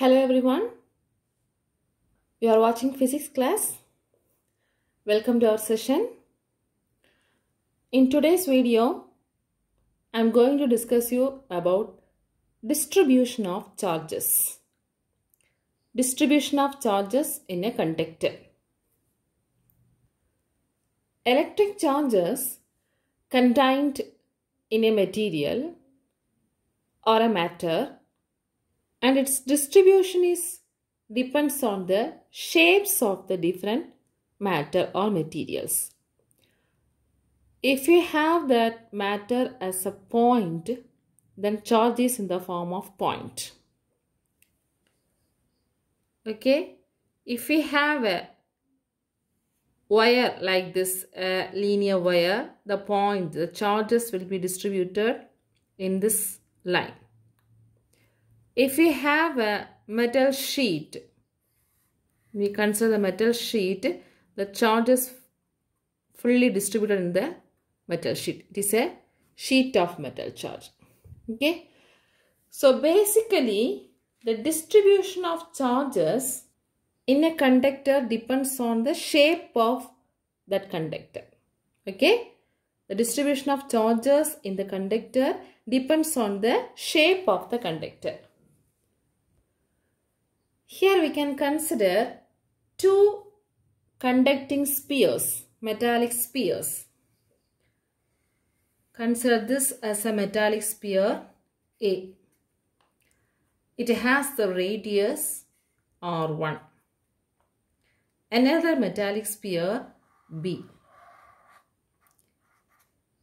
Hello everyone. You are watching physics class. Welcome to our session. In today's video, I am going to discuss you about distribution of charges. Distribution of charges in a conductor. Electric charges contained in a material or a matter and its distribution is depends on the shapes of the different matter or materials. If you have that matter as a point, then charge is in the form of point. Okay, if we have a wire like this uh, linear wire, the point, the charges will be distributed in this line. If we have a metal sheet, we consider the metal sheet, the charge is fully distributed in the metal sheet. It is a sheet of metal charge. Okay. So basically, the distribution of charges in a conductor depends on the shape of that conductor. Okay. The distribution of charges in the conductor depends on the shape of the conductor. Here we can consider two conducting spheres, metallic spheres. Consider this as a metallic sphere A. It has the radius R1. Another metallic sphere B.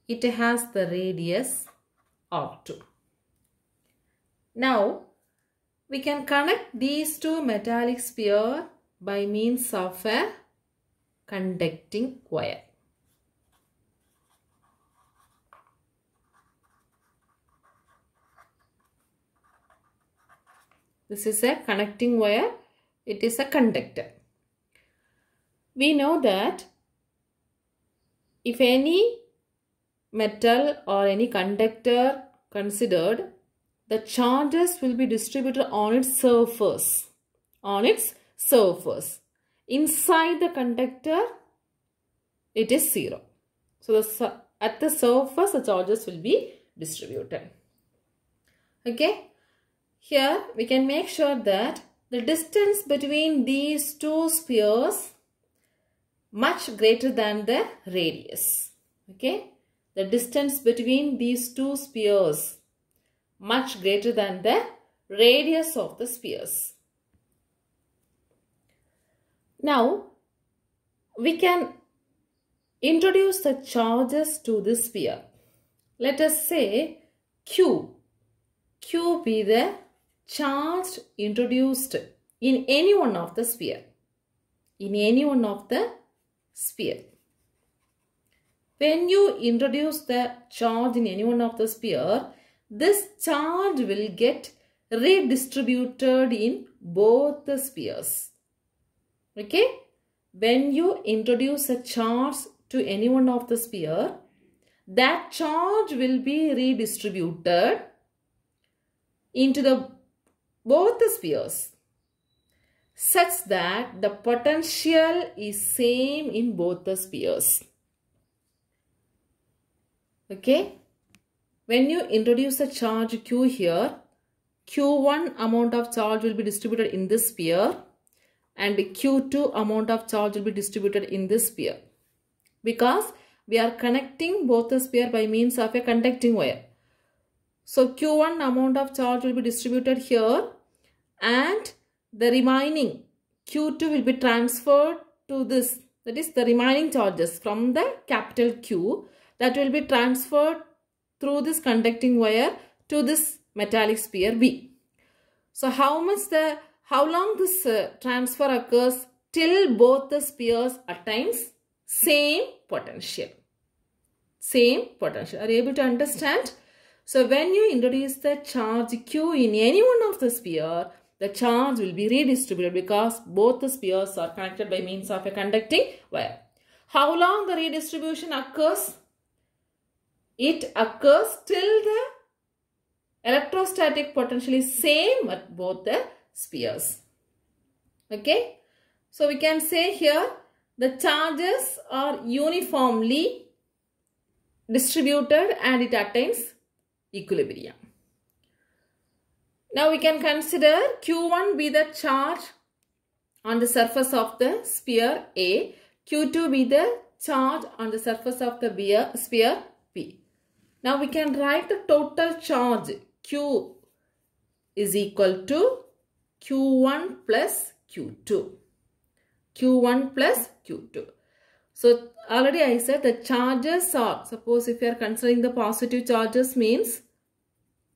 It has the radius R2. Now, we can connect these two metallic sphere by means of a conducting wire. This is a connecting wire. It is a conductor. We know that if any metal or any conductor considered, the charges will be distributed on its surface. On its surface. Inside the conductor, it is zero. So the, at the surface, the charges will be distributed. Okay. Here we can make sure that the distance between these two spheres much greater than the radius. Okay. The distance between these two spheres much greater than the radius of the spheres. Now, we can introduce the charges to the sphere. Let us say Q. Q be the charge introduced in any one of the sphere. In any one of the sphere. When you introduce the charge in any one of the sphere, this charge will get redistributed in both the spheres. Okay? When you introduce a charge to any one of the sphere, that charge will be redistributed into the both the spheres such that the potential is same in both the spheres. Okay? When you introduce a charge Q here, Q1 amount of charge will be distributed in this sphere and Q2 amount of charge will be distributed in this sphere. Because we are connecting both the sphere by means of a conducting wire. So Q1 amount of charge will be distributed here and the remaining Q2 will be transferred to this. That is the remaining charges from the capital Q that will be transferred through this conducting wire to this metallic sphere B. So how much the, how long this uh, transfer occurs till both the spheres attains same potential. Same potential. Are you able to understand? So when you introduce the charge Q in any one of the sphere, the charge will be redistributed because both the spheres are connected by means of a conducting wire. How long the redistribution occurs? It occurs till the electrostatic potential is same at both the spheres. Okay. So we can say here the charges are uniformly distributed and it attains equilibrium. Now we can consider Q1 be the charge on the surface of the sphere A, Q2 be the charge on the surface of the sphere B. Now we can write the total charge Q is equal to Q1 plus Q2. Q1 plus Q2. So already I said the charges are, suppose if you are considering the positive charges means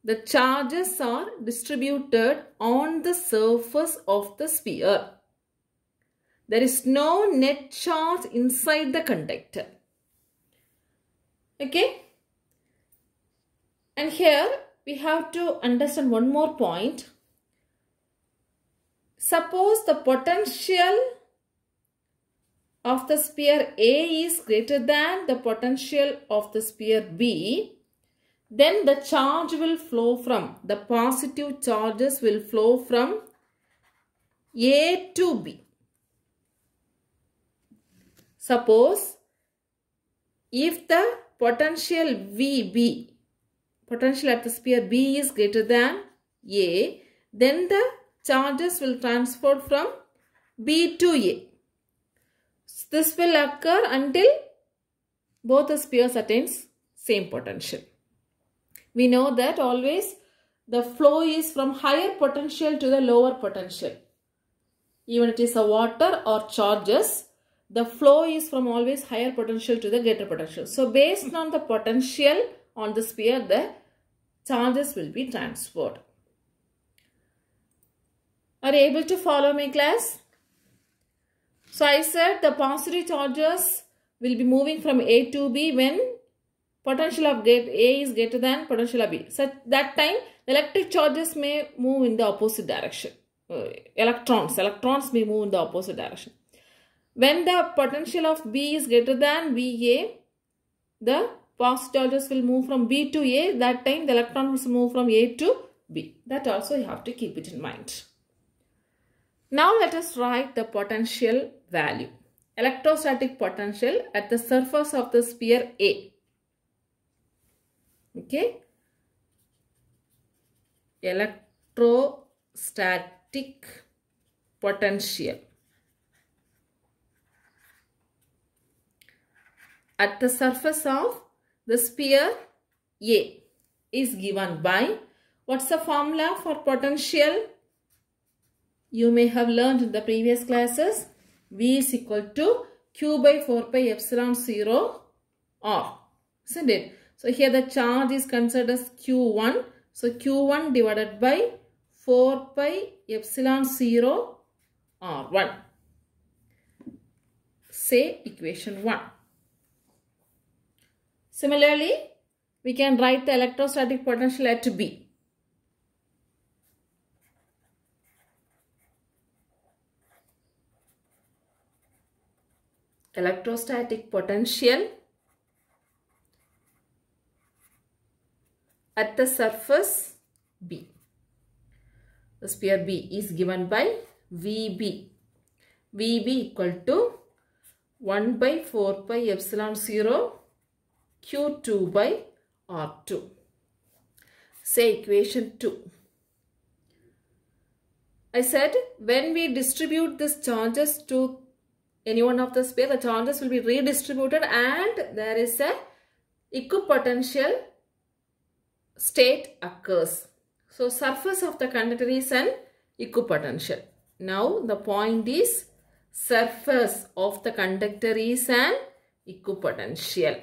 the charges are distributed on the surface of the sphere. There is no net charge inside the conductor. Okay. And here we have to understand one more point. Suppose the potential of the sphere A is greater than the potential of the sphere B, then the charge will flow from, the positive charges will flow from A to B. Suppose if the potential VB, potential at the sphere B is greater than A, then the charges will transfer from B to A. This will occur until both the spheres attains same potential. We know that always the flow is from higher potential to the lower potential. Even it is a water or charges, the flow is from always higher potential to the greater potential. So based on the potential on the sphere, the charges will be transferred. Are you able to follow my class? So I said the positive charges will be moving from A to B when potential of gate A is greater than potential of B. So that time electric charges may move in the opposite direction. Uh, electrons, electrons may move in the opposite direction. When the potential of B is greater than VA, the positive charges will move from B to A. That time the electron will move from A to B. That also you have to keep it in mind. Now let us write the potential value. Electrostatic potential at the surface of the sphere A. Okay. Electrostatic potential. At the surface of the sphere A is given by what's the formula for potential? You may have learned in the previous classes V is equal to Q by 4 pi epsilon 0 R. Isn't it? So here the charge is considered as Q1. So Q1 divided by 4 pi epsilon 0 R1. Say equation 1. Similarly, we can write the electrostatic potential at B. Electrostatic potential at the surface B. The sphere B is given by VB. VB equal to 1 by 4 pi epsilon 0 Q2 by R2. Say equation 2. I said when we distribute these charges to any one of the sphere, the charges will be redistributed and there is a equipotential state occurs. So surface of the conductor is an equipotential. Now the point is surface of the conductor is an equipotential.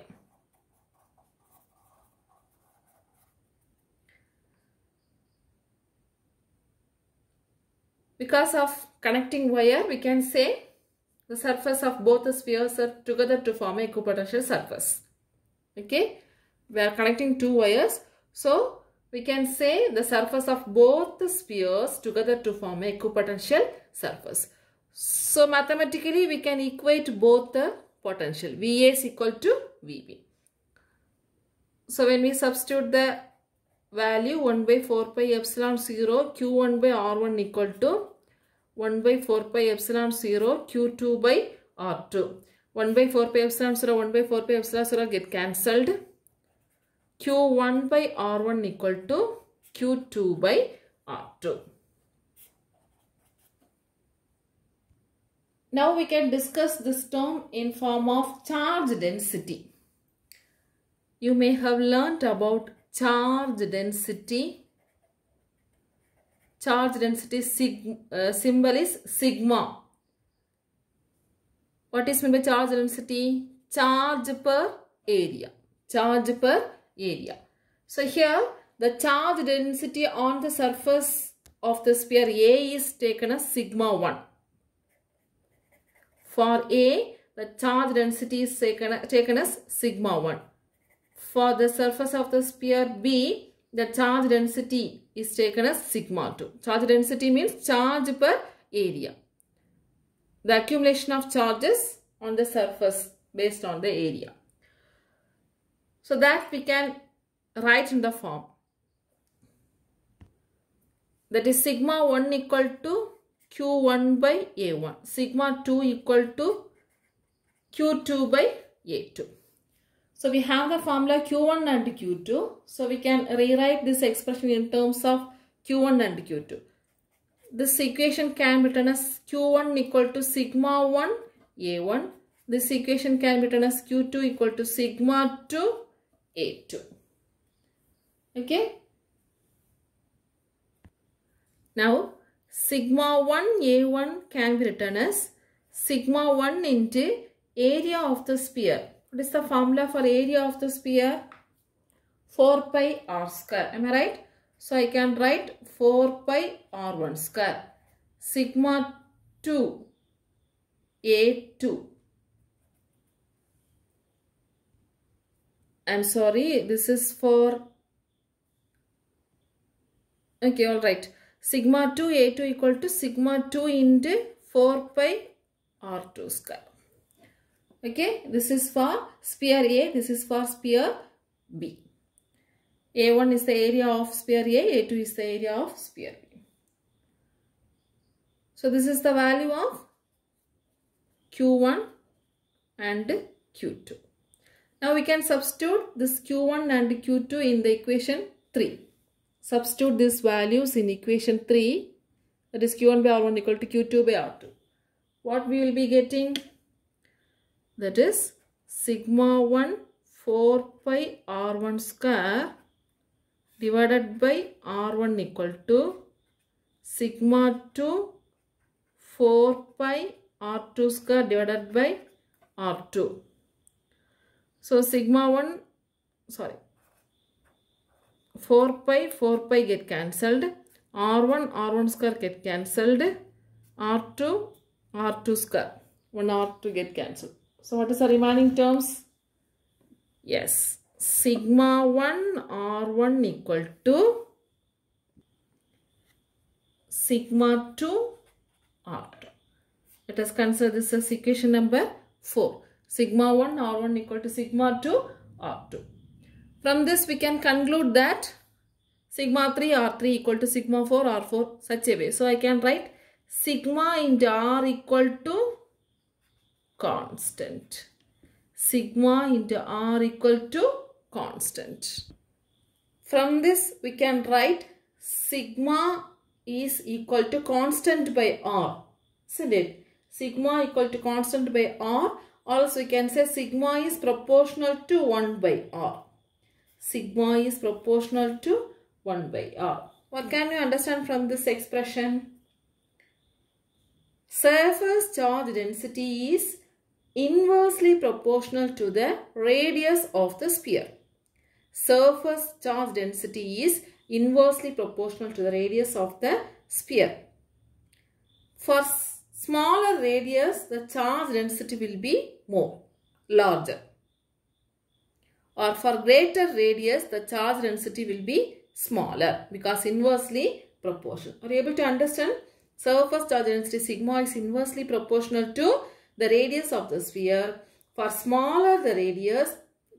Because of connecting wire, we can say the surface of both the spheres are together to form a equipotential surface. Okay, we are connecting two wires. So, we can say the surface of both the spheres together to form a equipotential surface. So, mathematically we can equate both the potential. VA is equal to VB. So, when we substitute the value 1 by 4 pi epsilon 0 q1 by r1 equal to 1 by 4 pi epsilon 0 q2 by r2. 1 by 4 pi epsilon 0 1 by 4 pi epsilon 0 get cancelled. q1 by r1 equal to q2 by r2. Now we can discuss this term in form of charge density. You may have learnt about charge density. Charge density sig uh, symbol is sigma. What is meant by charge density? Charge per area. Charge per area. So here the charge density on the surface of the sphere A is taken as sigma 1. For A, the charge density is taken, taken as sigma 1. For the surface of the sphere B, the charge density is taken as sigma 2. Charge density means charge per area. The accumulation of charges on the surface based on the area. So that we can write in the form. That is sigma 1 equal to q1 by a1. Sigma 2 equal to q2 by a2. So we have the formula q1 and q2. So we can rewrite this expression in terms of q1 and q2. This equation can be written as q1 equal to sigma 1 a1. This equation can be written as q2 equal to sigma 2 a2. Okay. Now sigma 1 a1 can be written as sigma 1 into area of the sphere. What is the formula for area of the sphere? 4 pi r square. Am I right? So I can write 4 pi r1 square. Sigma 2 a2. I'm sorry, this is for okay all right sigma 2 a2 equal to sigma 2 into 4 pi r2 square okay this is for sphere a this is for sphere b a1 is the area of sphere a a2 is the area of sphere b so this is the value of q1 and q2 now we can substitute this q1 and q2 in the equation 3 Substitute these values in equation 3 that is q1 by r1 equal to q2 by r2. What we will be getting? That is sigma 1 4 pi r1 square divided by r1 equal to sigma 2 4 pi r2 square divided by r2. So sigma 1 sorry 4 pi 4 pi get cancelled. R1 r1 square get cancelled. R2 r2 square 1 r2 get cancelled so what is the remaining terms? Yes. Sigma 1 r1 equal to sigma 2 r2 let us consider this as equation number 4 sigma 1 r1 equal to sigma 2 r2 from this we can conclude that sigma 3 R3 equal to sigma 4 R4 such a way. So I can write sigma into R equal to constant. Sigma into R equal to constant. From this we can write sigma is equal to constant by R. Isn't it? Sigma equal to constant by R. Also we can say sigma is proportional to 1 by R sigma is proportional to 1 by r. What can you understand from this expression? Surface charge density is inversely proportional to the radius of the sphere. Surface charge density is inversely proportional to the radius of the sphere. For smaller radius, the charge density will be more, larger or for greater radius the charge density will be smaller because inversely proportional. Are you able to understand? Surface charge density sigma is inversely proportional to the radius of the sphere. For smaller the radius,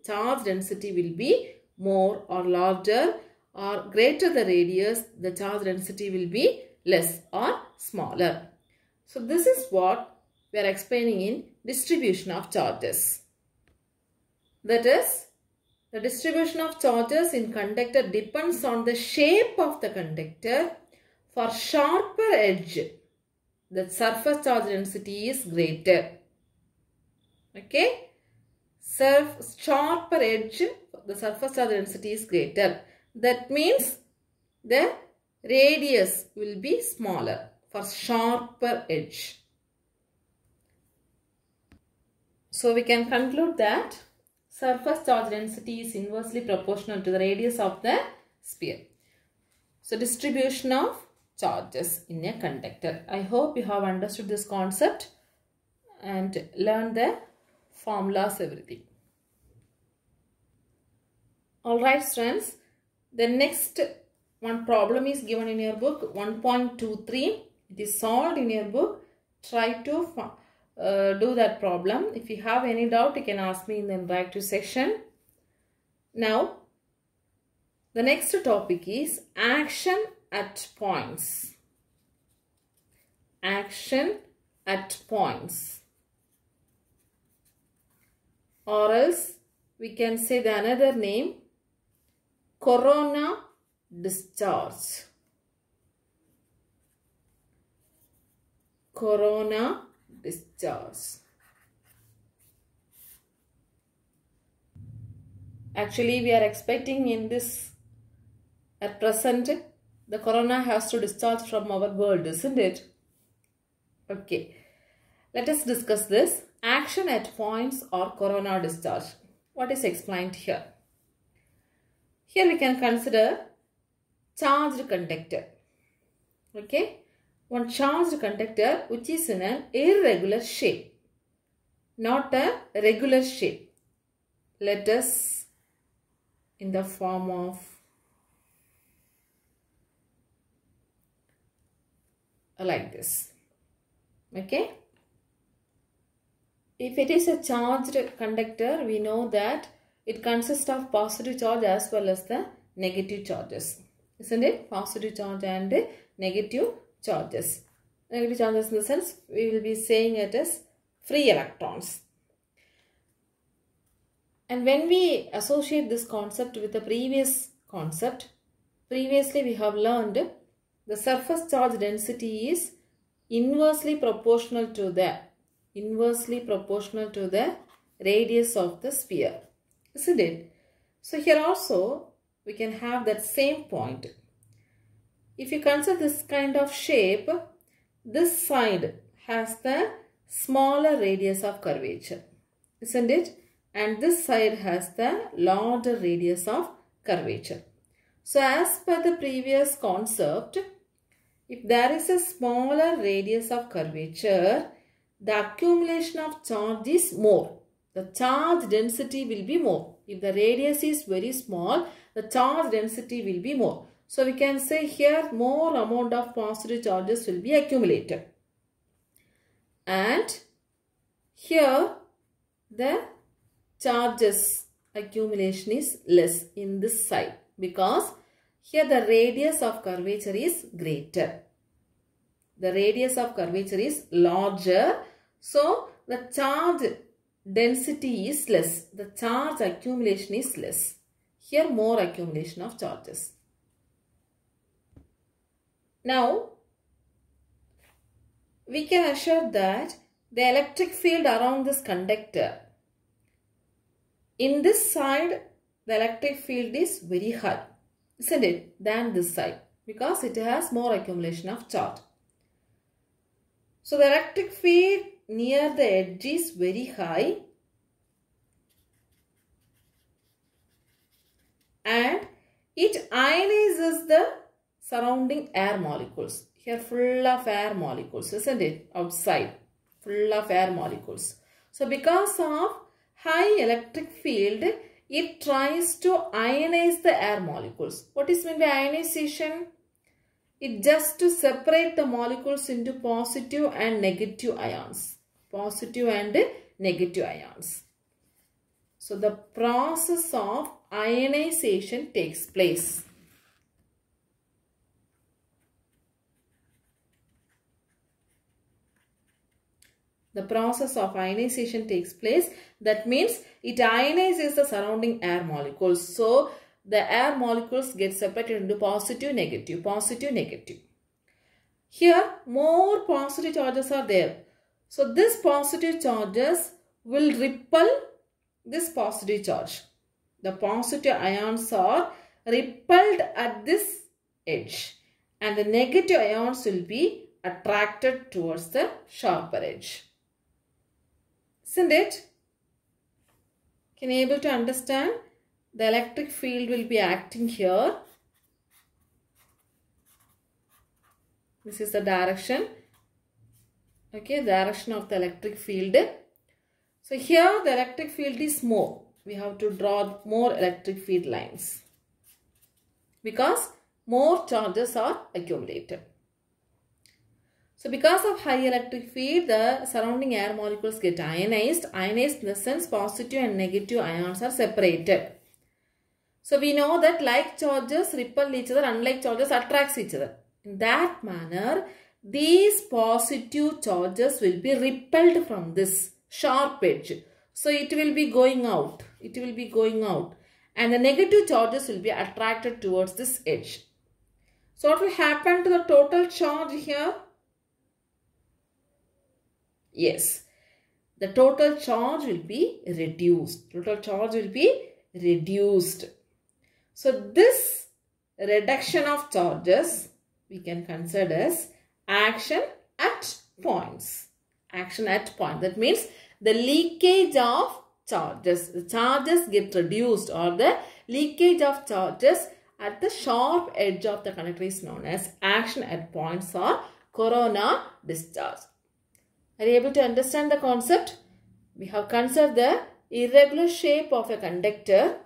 charge density will be more or larger or greater the radius, the charge density will be less or smaller. So this is what we are explaining in distribution of charges. That is, the distribution of charges in conductor depends on the shape of the conductor. For sharper edge, the surface charge density is greater. Okay. Surf, sharper edge, the surface charge density is greater. That means the radius will be smaller for sharper edge. So we can conclude that surface charge density is inversely proportional to the radius of the sphere. So distribution of charges in a conductor. I hope you have understood this concept and learned the formulas everything. Alright friends, the next one problem is given in your book 1.23. It is solved in your book. Try to uh, do that problem. If you have any doubt, you can ask me in the interactive section. Now, the next topic is action at points. Action at points. Or else we can say the another name corona discharge. Corona discharge. Actually, we are expecting in this at present the corona has to discharge from our world, isn't it? Okay. Let us discuss this. Action at points or corona discharge. What is explained here? Here we can consider charged conductor. Okay. One charged conductor which is in an irregular shape. Not a regular shape. Let us in the form of like this. Okay. If it is a charged conductor, we know that it consists of positive charge as well as the negative charges. Isn't it? Positive charge and negative charges. Negative charges in the sense, we will be saying it as free electrons. And when we associate this concept with the previous concept, previously we have learned the surface charge density is inversely proportional to the inversely proportional to the radius of the sphere isn't it? So here also we can have that same point. If you consider this kind of shape this side has the smaller radius of curvature isn't it? And this side has the larger radius of curvature. So as per the previous concept if there is a smaller radius of curvature, the accumulation of charge is more. The charge density will be more. If the radius is very small, the charge density will be more. So we can say here more amount of positive charges will be accumulated. And here the charges accumulation is less in this side because here the radius of curvature is greater. The radius of curvature is larger. So the charge density is less. The charge accumulation is less. Here more accumulation of charges. Now we can assure that the electric field around this conductor in this side the electric field is very high isn't it, than this side because it has more accumulation of charge. So the electric field near the edge is very high and it ionizes the surrounding air molecules. Here full of air molecules, isn't it? Outside, full of air molecules. So because of high electric field, it tries to ionize the air molecules. What is meant by ionization? It just to separate the molecules into positive and negative ions. Positive and negative ions. So the process of ionization takes place. The process of ionization takes place. That means it ionizes the surrounding air molecules. So the air molecules get separated into positive, negative, positive, negative. Here more positive charges are there. So this positive charges will repel this positive charge. The positive ions are repelled at this edge and the negative ions will be attracted towards the sharper edge. Isn't it? Can you able to understand? The electric field will be acting here. This is the direction. Okay, direction of the electric field. So here the electric field is more. We have to draw more electric field lines. Because more charges are accumulated. So because of high electric field, the surrounding air molecules get ionized. Ionized in the sense positive and negative ions are separated. So we know that like charges repel each other, unlike charges attracts each other. In that manner, these positive charges will be repelled from this sharp edge. So it will be going out. It will be going out. And the negative charges will be attracted towards this edge. So what will happen to the total charge here? Yes, the total charge will be reduced. Total charge will be reduced. So this reduction of charges we can consider as action at points. Action at point. That means the leakage of charges. The charges get reduced or the leakage of charges at the sharp edge of the conductor is known as action at points or corona discharge. Are you able to understand the concept? We have considered the irregular shape of a conductor.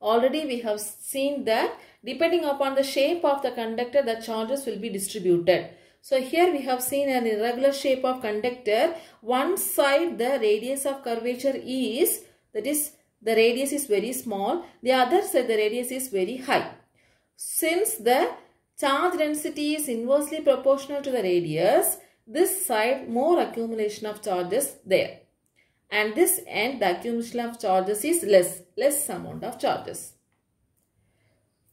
Already we have seen that depending upon the shape of the conductor, the charges will be distributed. So here we have seen an irregular shape of conductor. One side the radius of curvature is, that is the radius is very small. The other side the radius is very high. Since the charge density is inversely proportional to the radius, this side more accumulation of charges there. And this end the accumulation of charges is less less amount of charges.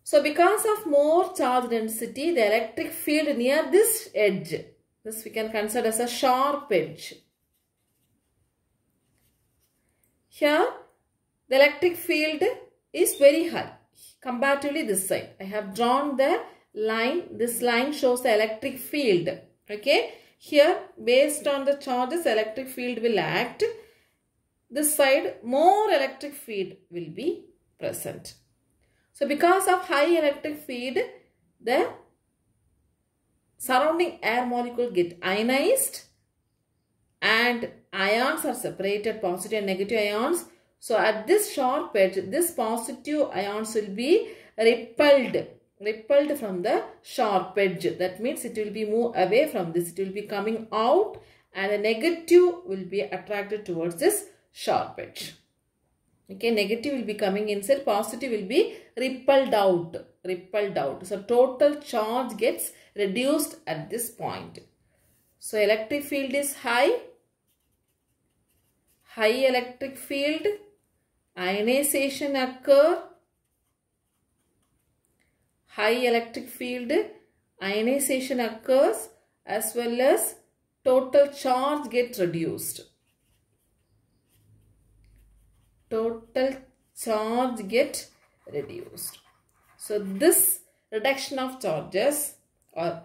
So because of more charge density the electric field near this edge this we can consider as a sharp edge. Here the electric field is very high comparatively this side. I have drawn the line this line shows the electric field okay here, based on the charges, electric field will act. This side, more electric field will be present. So, because of high electric field, the surrounding air molecule get ionized and ions are separated, positive and negative ions. So, at this sharp edge, this positive ions will be repelled repelled from the sharp edge. That means it will be move away from this. It will be coming out and the negative will be attracted towards this sharp edge. Okay, negative will be coming inside, positive will be repelled out, repelled out. So, total charge gets reduced at this point. So, electric field is high, high electric field, ionization occur, high electric field, ionization occurs as well as total charge gets reduced. Total charge get reduced. So this reduction of charges or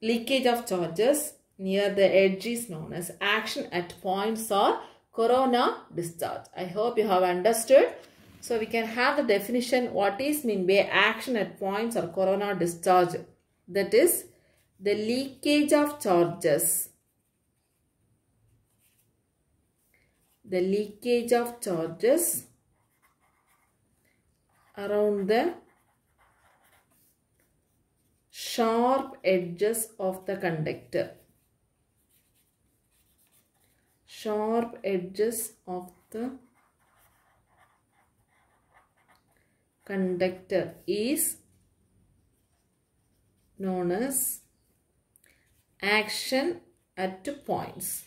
leakage of charges near the edge is known as action at points or corona discharge. I hope you have understood. So we can have the definition what is mean by action at points or corona discharge. That is the leakage of charges. The leakage of charges around the sharp edges of the conductor. Sharp edges of the conductor is known as action at two points.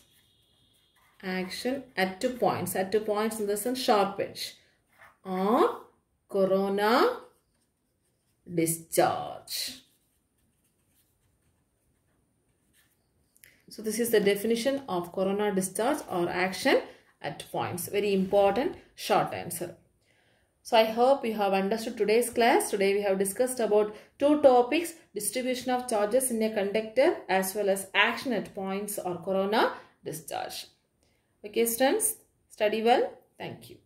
action at two points. At two points in the sense sharp edge. Or corona discharge. So this is the definition of corona discharge or action at points. Very important short answer. So I hope you have understood today's class. Today we have discussed about two topics, distribution of charges in a conductor as well as action at points or corona discharge. Okay students, study well. Thank you.